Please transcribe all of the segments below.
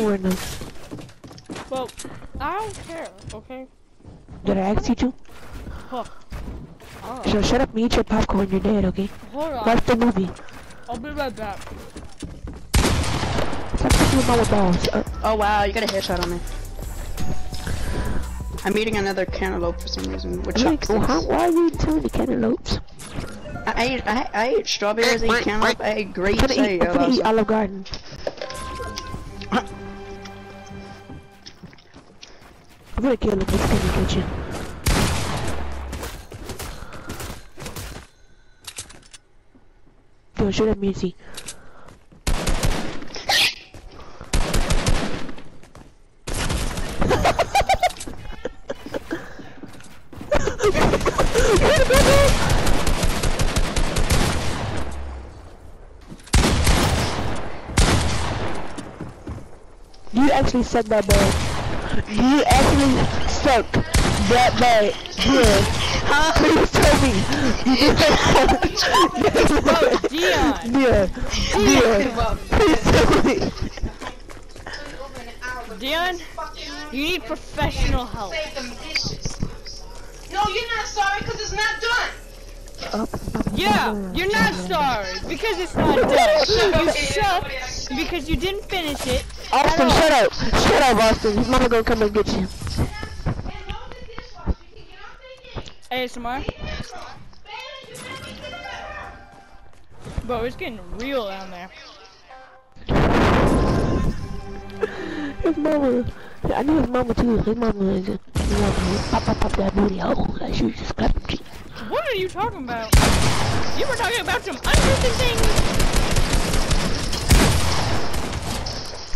Or no? Well, I don't care, okay? Did I ask you to? Huh. Alright, So shut up and eat your popcorn. You're dead, okay? hold on. Watch the movie. I'll be right back. Stop touching your mama balls. Uh, Oh wow, you got a headshot on me. I'm eating another cantaloupe for some reason with like, well, how, why are you eating too many cantaloupes? I I ate, I, I ate strawberries, I ate cantaloupe, I ate grapes, I'm I ate I'm gonna eat yellows. Olive Garden. I'm gonna kill him next time you shoot. You actually suck that bad. You actually suck that bad. Yeah. Huh? Please tell me. Oh, Dion! Yeah. Yeah. Please tell me. Dion, you need professional help. Save them dishes. No, you're not sorry because it's not done. Yeah, you're not sorry because it's not done. You suck because you didn't finish it. Austin, shut up. Shut up, Austin. His mama gonna come and get you. Hey, load the dishwasher. You can get off the ASMR. Baby, you better get to the Bro, it's getting real down there. His mama. I knew his mama too. His mama is a, his mama pop pop pop that booty oh, hole. Like she was just clapping cheeks. What are you talking about? You were talking about some uninteresting things.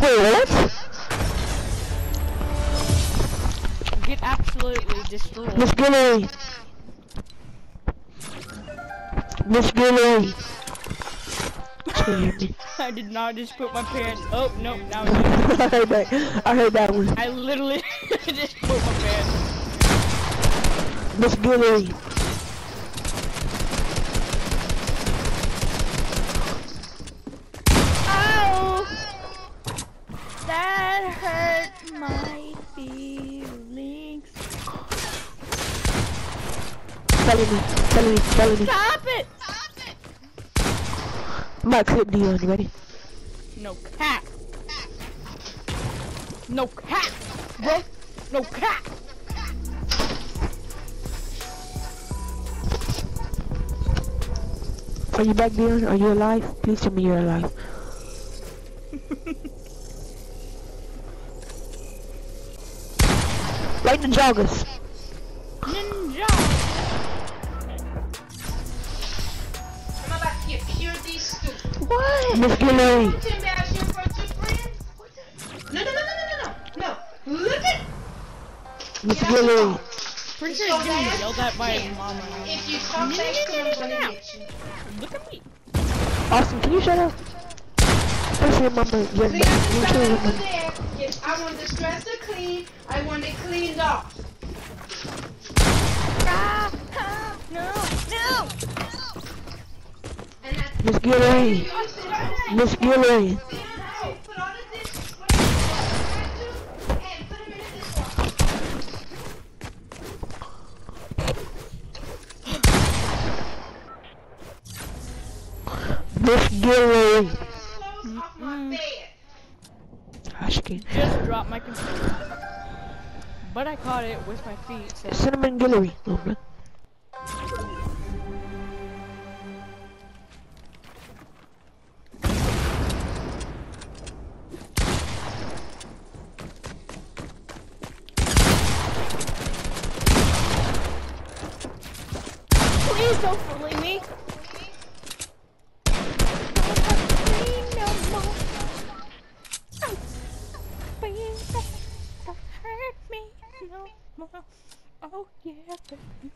Wait, what? Absolutely destroyed. Miss Gilly. Miss Gilly. She can hear me. I did not just put my pants. Oh, nope, now I heard that. I heard that one. I literally just put my pants. Miss Gilly. Ow! That hurt my feelings. Felony. Felony. Felony. Stop it! I'm about to clip Dion. You ready? No cap. No cap, bro. No cap. Are you back, Dion? Are you alive? Please tell me you're alive. Like the joggers. The- No, no, no, no, no, no, no. No. Look at. Miss Get Gilly. Pretty sure he's getting yelled at by his yeah. mama. If you talk No, back no, to no, him, no, no. gonna get you. Look at me. Austin, can you shut up? First your mama, your, Clean up you the kill your stuff over mama. there. Yes, I want the stress to clean. I want it cleaned off. Ah, ah, no, no. Miss Gilly. you sit down. Miss Gilly. Put all the dishes, whatever you have to, and put them in the dishwasher. Miss Gilly. Clothes off my bed. Hush, kid. Just dropped my controller. But I caught it with my feet. So. Cinnamon Guillory. Don't bully me. Oh yeah, baby.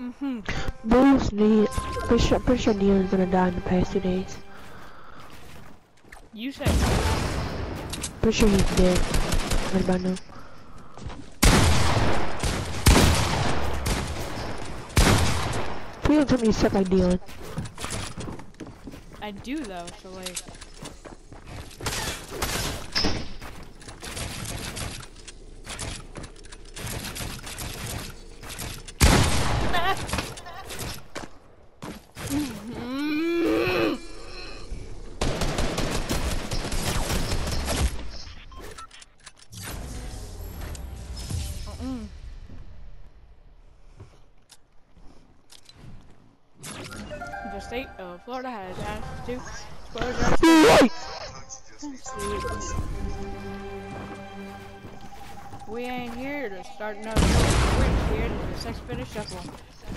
Mm-hmm. Bruce need. Pretty sure, pretty sure Neil's gonna die in the past two days. You said Pretty sure he's dead. Right about now. Please don't tell me you suck Dion. I do though, so like. Ah! Florida has asked to expose! We ain't here to start no. We're here to sex fetish shuffle.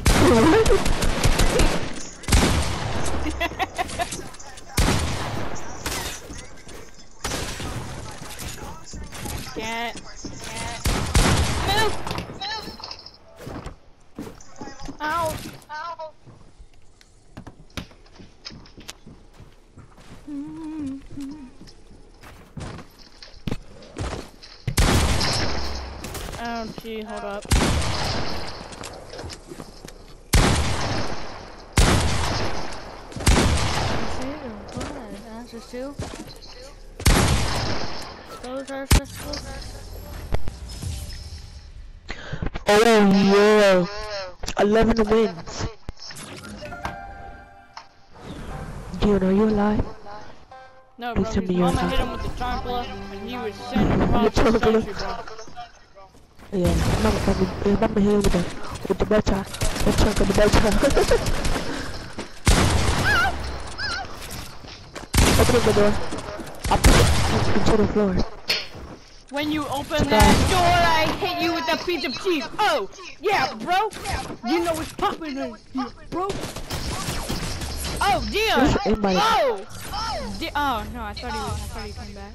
Can't. Move! Ow! Ow! Oh, gee, hold up. Answers to. Those are successful. Oh yeah. 11 wins. Dion, are you alive? No, bro, Please his tell me you're mama alive. hit him with the tarantula, and he was sending across the country, bro. Yeah, yeah, mama hit him with the, with the butter. The chunk of the butter. Open up the door. I'll put it into the floor. When you open that door, I hit you with a piece of cheese. Oh, yeah, bro. You know what's popping in here, bro. Oh. Where's? Oh. Di- oh no, I thought he was. I thought he came back.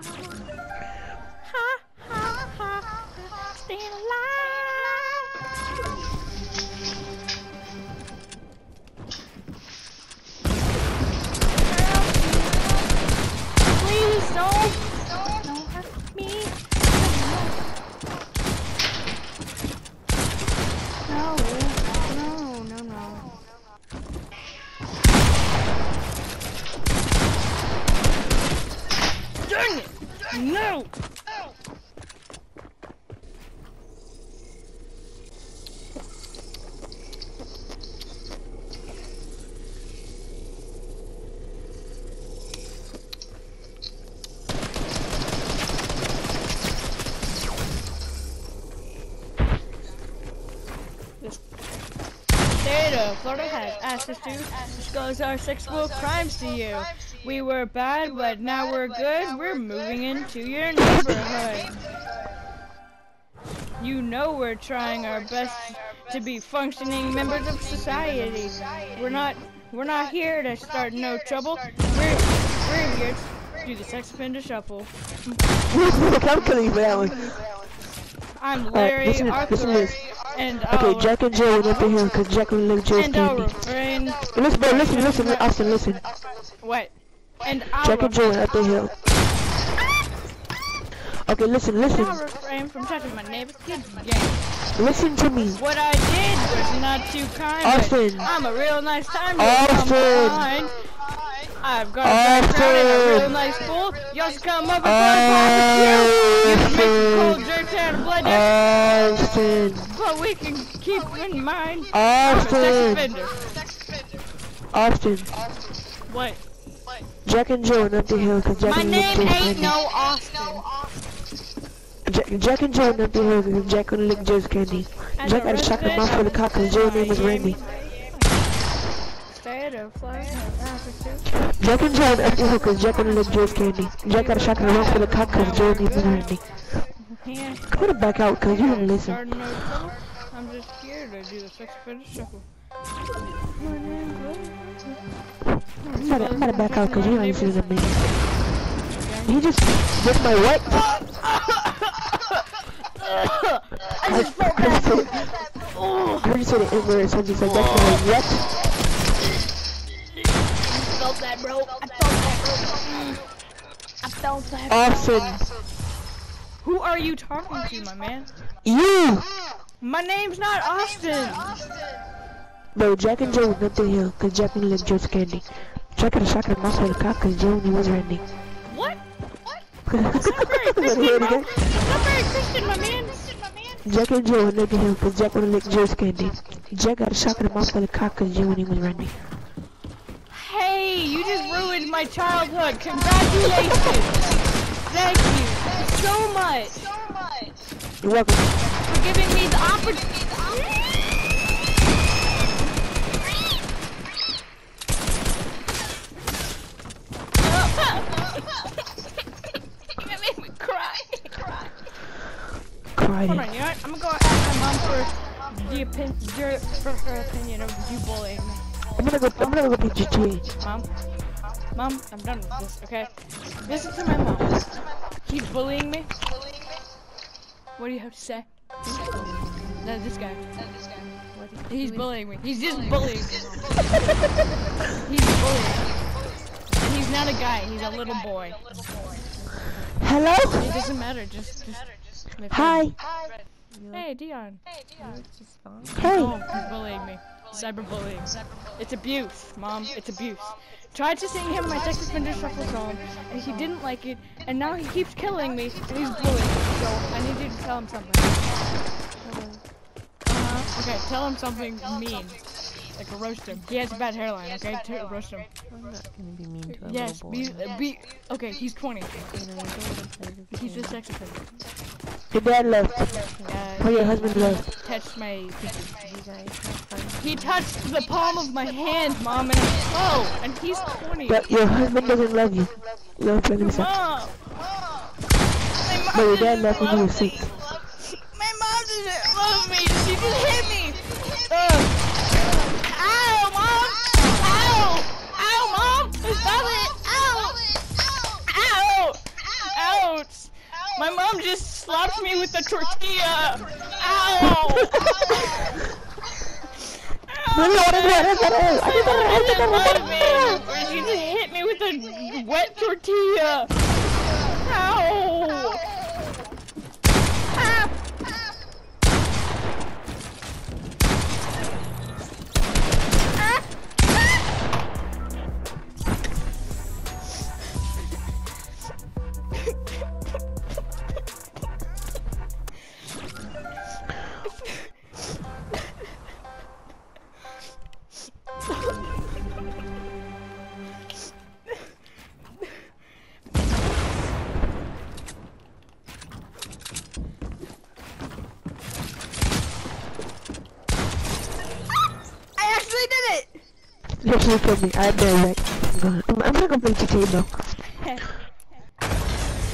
Oh, State of Florida has us to disclose our sexual crimes to you. We were bad, but now we're good. We're moving into your neighborhood. You know we're trying our best to be functioning members of society. We're not we're not here to start no trouble. We're we're here to do the sex offender shuffle. I'm killing you for that one. I'm Larry listen Arthur, listen to this. and I'll, Okay, Jack and Jill went up in here because Jack will live Jill's and I'll candy. refrain. Listen, bro, listen, listen, Austin, listen. What? And I'll Jack and went up the hill. Okay, listen, listen, refrain from touching my neighbor's kids again. listen to me. What I did was not too kind. Austin. I'm a real nice time. Austin. Austin. I've got a background in a real nice school. Y'all should come over for a barbecue. You can make some cold jerks out of blood, Austin, but we can keep in mind. Austin, sex offender. Austin. What? Jack and Jill went up the hill because Jack My will live name Jill's ain't no Austin. Jack, Jack and Jill went up the hill because Jack will live Jill's candy. As Jack a had a shotgun resident mouth for the of cock because Jill's name was Miami, Randy. State of Florida, Massachusetts. Jack and Jill went up the hill because Jack will live Jill's candy. Jack got a shotgun mouth for the cock because Jill's name was Randy. Yeah. Put it back out because you didn't listen. Starting no trouble. I'm just here to do the sex offender shuffle. I'm about to, I'm about to back out because you don't listen to me. He just did my what? I just felt I just I heard you say the N word, so I just said, that's my what? I felt that, bro. I felt that, bro. I felt that. Austin, Who are you talking to, my man? you! My name's not Austin. No, Jack and Joe was nothing here, cause Jack and licked Joe's candy. Jack had a shotgun and mouse with a cock, cause Joe knew was Randy. What? That's not very Christian, bro. That's not very Christian, my man. Jack and Joe were nothing here, cause Jack wanna lick Joe's candy. Jack got a shotgun and mouse with a cock, cause Joe knew was Randy. Hey, you just ruined my childhood. Congratulations. Thank you so much You're welcome. for giving me the opportunity. That made me cry. Cried. Hold on, you know what? I'm gonna go ask my mom for the opinion, your, for her opinion of you bullying me. I'm gonna go, I'm gonna go play GTA. Mom, mom, I'm done with this. Okay, listen to my mom. He's bullying me. What do you have to say? No, this guy. He's bullying me. He's just bullying me. He's bullying. And he's not a guy. He's a little boy. Hello? It doesn't matter. Just, just. Lift him. Hi. Hey, Dion. Hey. Oh, he's bullying me. Cyberbullying. It's abuse, mom. It's abuse. Tried to sing him my sex offender shuffle song, and he didn't like it, and now he keeps killing me, and he's bullying me. So I need you to tell him something. Uh-huh. Okay, tell him something mean. Like roast him. He has a bad hairline, okay? T- roast him. I'm not gonna be mean to a Yes, little be, boy. uh, be, okay, he's 20. You know, you don't deserve to He's be a sex offender. Your dad left. Uh, Oh, your husband left. touched my pinky. You guys have fun. He touched the palm of my hand, mom, and oh, and he's 20. But your husband doesn't love you. Love playing sex. Mom! My mom But your dad doesn't left when you love were six. My mom doesn't love me. She just hit me. Ugh. Ow, mom! Ow! Ow, mom! Stop it! Ow! Ow! Ouch! My mom just slapped me with a tortilla. Ow! No, no, what is that? What is that? I My did mom that. I did doesn't that. love me. Or she just hit me with a wet tortilla. Killed me. I did right. I'm I'm, I'm gonna go play GTA though.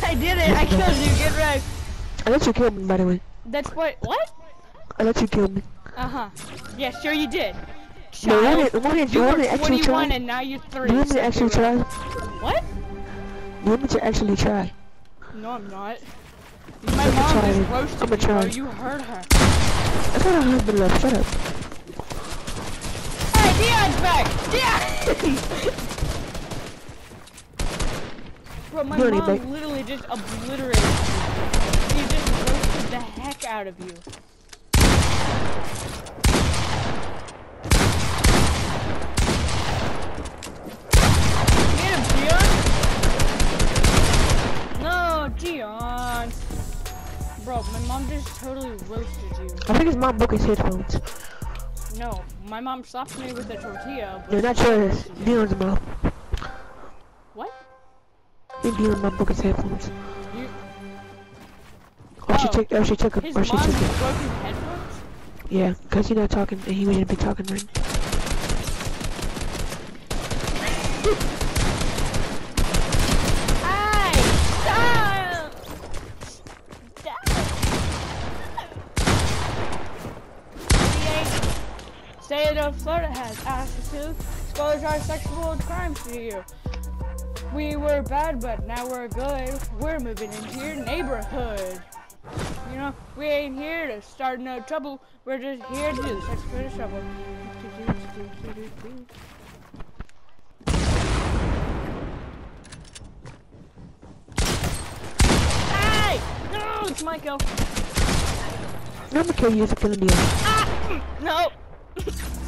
I did it! I killed you, get right! I let you kill me, by the way. That's what- what? I let you kill me. Uh-huh. Yeah, sure you did. No, Child, to, want to, you were 21 try? and now you're 30. Do you want me to actually try? What? You want me to actually try? No, I'm not. My I'ma mom just roasted you, bro. You heard her. I thought her husband left. Shut up. Dion's back! Dion! Bro, my Really, mom babe? literally just obliterated you. She just roasted the heck out of you. Get him, Dion! No, Dion! Bro, my mom just totally roasted you. I think his mom broke his headphones. No, my mom slapped me with a tortilla. No, not yours. Dion's mom. What? Dion's mom broke his headphones. You, Or she Oh. took, or she took, his a, or she took his headphones? Yeah, cause you're not talking, and he wouldn't be talking right. Hey! Stop! Stop! The State of Florida has asked to expose our sexual crimes to you. We were bad, but now we're good. We're moving into your neighborhood. You know, we ain't here to start no trouble. We're just here to do the sex offender trouble. Hey! No, it's Michael. No, I'm gonna kill you if I kill Dion. Ah! No,